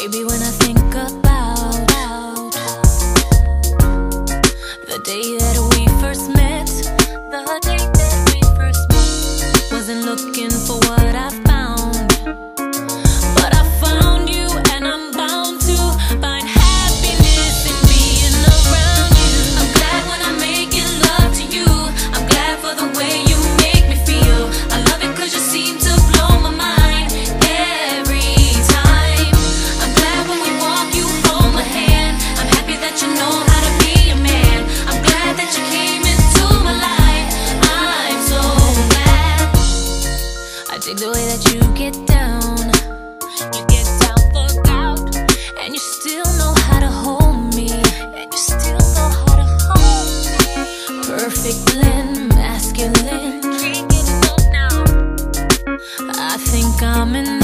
Baby, when I think about the day that Take the way that you get down. You get down for doubt, and you still know how to hold me. And you still know how to hold me. Perfect blend, masculine. Can't get now. I think I'm in.